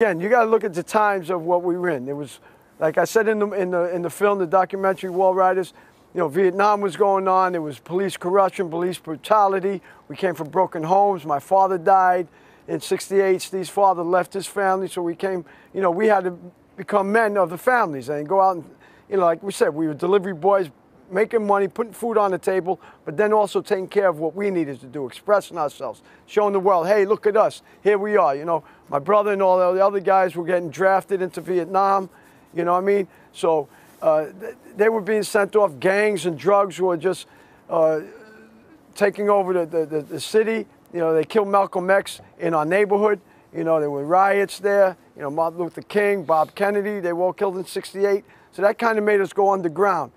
Again, you got to look at the times of what we were in. It was, like I said in the in the in the film, the documentary Wall Writers. You know, Vietnam was going on. There was police corruption, police brutality. We came from broken homes. My father died in '68. Steve's father left his family, so we came. You know, we had to become men of the families and go out and, you know, like we said, we were delivery boys, making money, putting food on the table, but then also taking care of what we needed to do, expressing ourselves, showing the world, hey, look at us, here we are. You know, my brother and all the other guys were getting drafted into Vietnam, you know what I mean? So uh, they were being sent off. Gangs and drugs were just uh, taking over the, the, the, the city. You know, they killed Malcolm X in our neighborhood. You know, there were riots there. You know, Martin Luther King, Bob Kennedy, they were all killed in 68. So that kind of made us go underground.